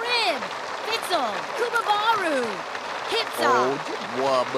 Rib, Fitzel, Kumabaru, Hipsa. Old Wub.